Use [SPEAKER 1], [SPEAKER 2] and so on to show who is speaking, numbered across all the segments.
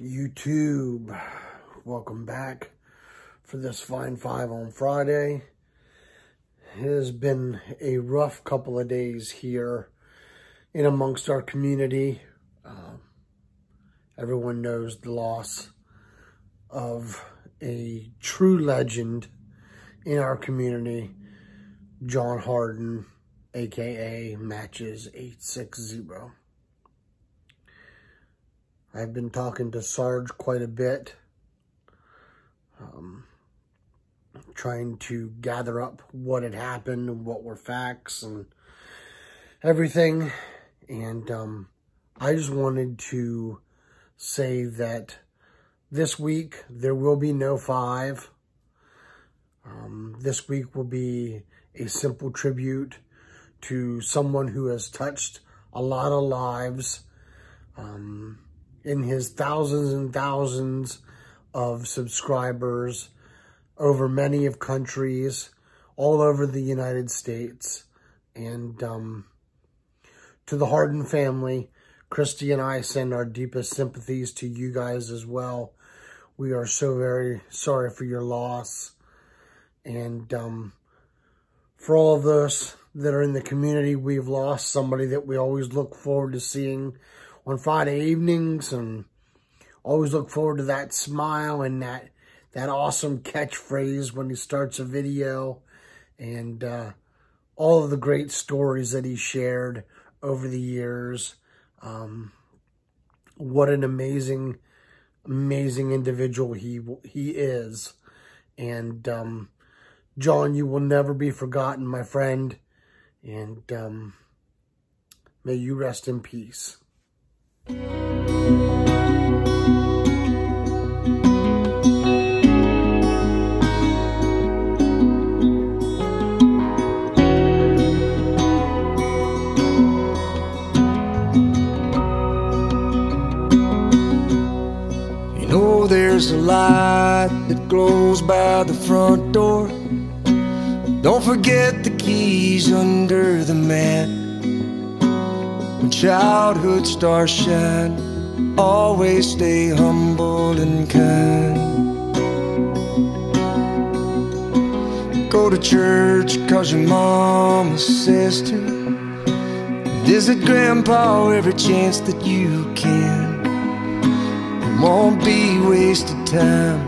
[SPEAKER 1] YouTube, welcome back for this Find Five on Friday. It has been a rough couple of days here in amongst our community. Uh, everyone knows the loss of a true legend in our community, John Harden, aka Matches 860. I've been talking to Sarge quite a bit, um, trying to gather up what had happened, what were facts, and everything. And um, I just wanted to say that this week there will be no five. Um, this week will be a simple tribute to someone who has touched a lot of lives. Um, in his thousands and thousands of subscribers over many of countries all over the United States. And um, to the Harden family, Christy and I send our deepest sympathies to you guys as well. We are so very sorry for your loss. And um, for all of those that are in the community, we've lost somebody that we always look forward to seeing on Friday evenings and always look forward to that smile and that that awesome catchphrase when he starts a video and uh, all of the great stories that he shared over the years. Um, what an amazing, amazing individual he he is. And um, John, you will never be forgotten, my friend. And um, may you rest in peace. You
[SPEAKER 2] know there's a light that glows by the front door. Don't forget the keys under the mat. Childhood stars shine, always stay humble and kind. Go to church cause your mama says to. Visit grandpa every chance that you can. It won't be wasted time.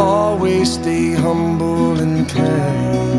[SPEAKER 2] Always stay humble and kind.